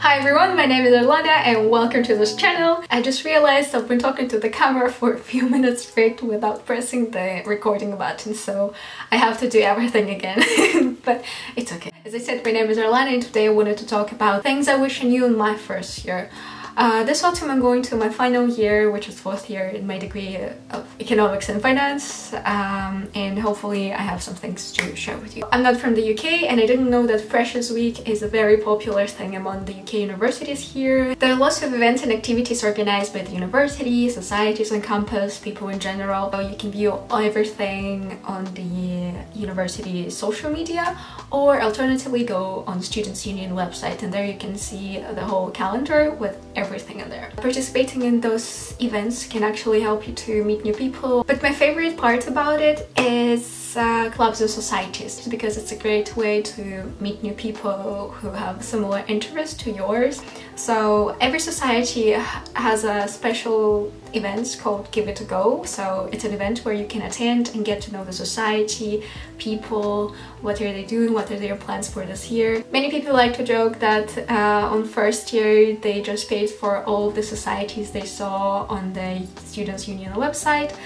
Hi everyone, my name is Orlando and welcome to this channel. I just realized I've been talking to the camera for a few minutes straight without pressing the recording button, so I have to do everything again, but it's okay. As I said, my name is Orlando and today I wanted to talk about things I wish I knew in my first year. Uh, this autumn I'm going to my final year, which is fourth year in my degree of economics and finance, um, and hopefully I have some things to share with you. I'm not from the UK and I didn't know that Freshers Week is a very popular thing among the UK universities here. There are lots of events and activities organized by the university, societies on campus, people in general. So you can view everything on the university social media or alternatively go on Students' Union website and there you can see the whole calendar with everything in there. Participating in those events can actually help you to meet new people. But my favorite part about it is uh, clubs and societies because it's a great way to meet new people who have similar interests to yours. So every society has a special event called Give It a Go. So it's an event where you can attend and get to know the society, people, what are they doing, what are their plans for this year. Many people like to joke that uh, on first year they just paid for all the societies they saw on the Students' Union website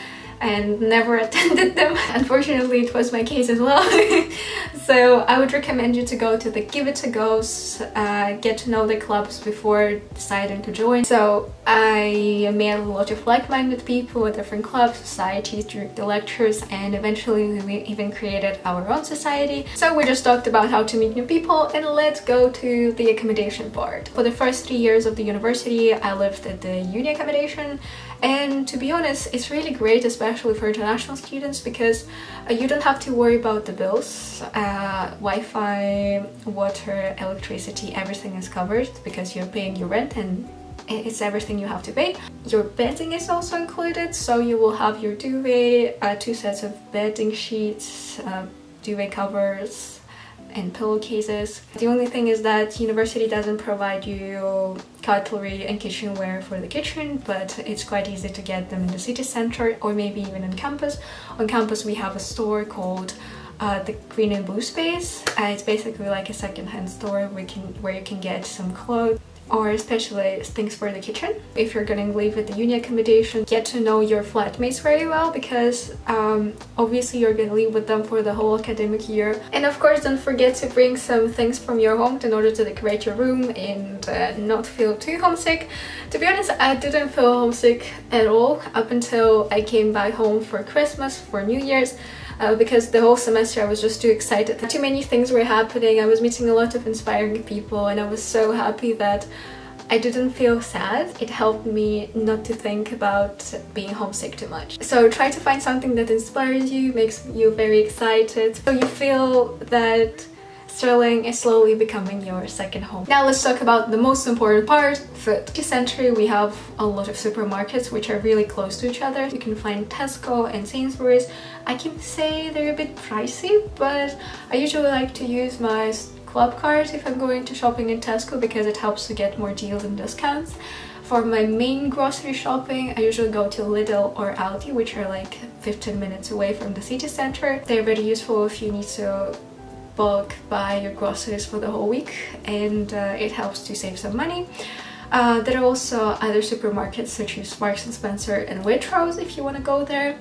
and never attended them. Unfortunately, it was my case as well. so I would recommend you to go to the Give It A Goes, uh, get to know the clubs before deciding to join. So I met a lot of like-minded people at different clubs, societies during the lectures, and eventually we even created our own society. So we just talked about how to meet new people and let's go to the accommodation part. For the first three years of the university, I lived at the uni accommodation and to be honest, it's really great, especially for international students, because uh, you don't have to worry about the bills. Uh, Wi-Fi, water, electricity, everything is covered because you're paying your rent and it's everything you have to pay. Your bedding is also included, so you will have your duvet, uh, two sets of bedding sheets, uh, duvet covers, and pillowcases. The only thing is that university doesn't provide you cutlery and kitchenware for the kitchen, but it's quite easy to get them in the city center or maybe even on campus. On campus we have a store called uh, the Green and Blue Space. It's basically like a second-hand store where, can, where you can get some clothes, or especially things for the kitchen. If you're gonna live at the uni accommodation, get to know your flatmates very well because um, obviously you're gonna live with them for the whole academic year. And of course don't forget to bring some things from your home in order to decorate your room and uh, not feel too homesick. To be honest, I didn't feel homesick at all up until I came back home for Christmas, for New Year's uh, because the whole semester I was just too excited. Too many things were happening, I was meeting a lot of inspiring people and I was so happy that I didn't feel sad. It helped me not to think about being homesick too much. So try to find something that inspires you, makes you very excited, so you feel that Stirling is slowly becoming your second home. Now let's talk about the most important part, food. In Century we have a lot of supermarkets which are really close to each other. You can find Tesco and Sainsbury's. I can say they're a bit pricey, but I usually like to use my club card if I'm going to shopping in Tesco because it helps to get more deals and discounts. For my main grocery shopping, I usually go to Lidl or Aldi, which are like 15 minutes away from the city center. They're very useful if you need to bulk buy your groceries for the whole week and uh, it helps to save some money. Uh, there are also other supermarkets such as Marks & Spencer and Waitrose if you want to go there.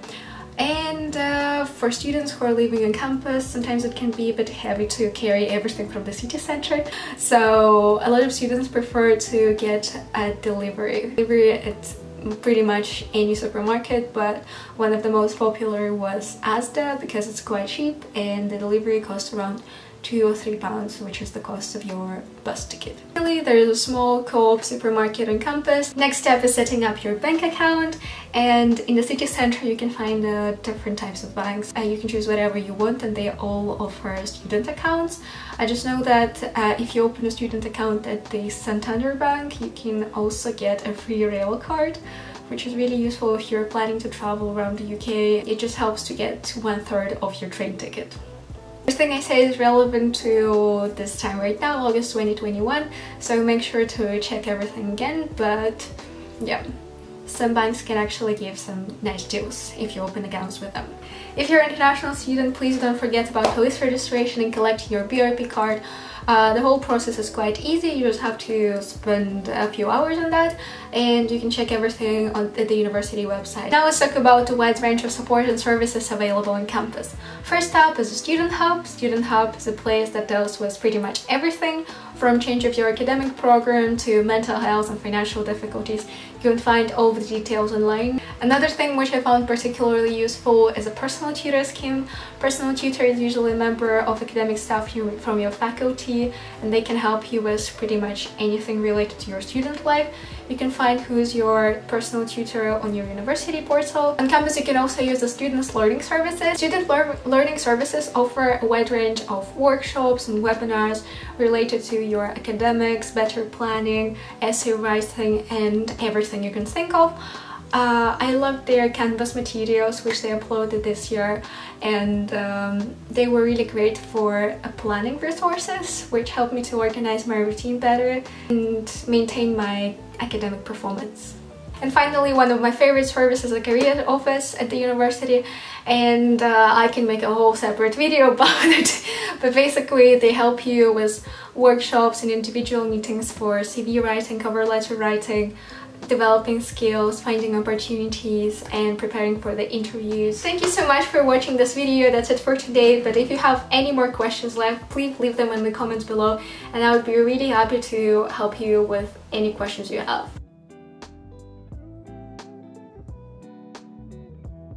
And uh, for students who are living on campus, sometimes it can be a bit heavy to carry everything from the city center. So a lot of students prefer to get a delivery. Delivery it's pretty much any supermarket but one of the most popular was Asda because it's quite cheap and the delivery costs around two or three pounds which is the cost of your bus ticket. Really, there is a small co-op supermarket on campus. Next step is setting up your bank account and in the city center you can find uh, different types of banks. Uh, you can choose whatever you want and they all offer student accounts. I just know that uh, if you open a student account at the Santander Bank you can also get a free rail card which is really useful if you're planning to travel around the UK. It just helps to get one third of your train ticket. Everything I say is relevant to this time right now, August 2021, so make sure to check everything again, but yeah. Some banks can actually give some nice deals if you open accounts with them. If you're an international student, please don't forget about police registration and collecting your BRP card. Uh, the whole process is quite easy, you just have to spend a few hours on that and you can check everything on the university website. Now let's talk about the wide range of support and services available on campus. First up is Student Hub. Student Hub is a place that deals with pretty much everything from change of your academic program to mental health and financial difficulties. You can find all the details online. Another thing which I found particularly useful is a personal tutor scheme. Personal tutor is usually a member of academic staff from your faculty and they can help you with pretty much anything related to your student life. You can find who's your personal tutor on your university portal. On campus you can also use the Students Learning Services. Student lear Learning Services offer a wide range of workshops and webinars related to your academics, better planning, essay writing and everything you can think of. Uh, I loved their Canvas materials which they uploaded this year and um, they were really great for uh, planning resources which helped me to organize my routine better and maintain my academic performance. And finally, one of my favorite services is a career office at the university and uh, I can make a whole separate video about it. but basically they help you with workshops and individual meetings for CV writing, cover letter writing, developing skills, finding opportunities and preparing for the interviews. Thank you so much for watching this video. That's it for today. But if you have any more questions left, please leave them in the comments below and I would be really happy to help you with any questions you have.